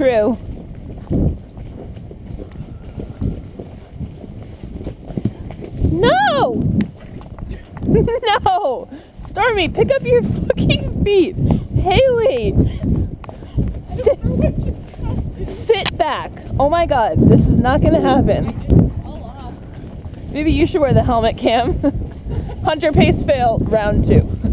true. No! no! Stormy, pick up your fucking feet. Haley! Sit back. Oh my god, this is not gonna happen. Maybe you should wear the helmet cam. Hunter pace fail, round two.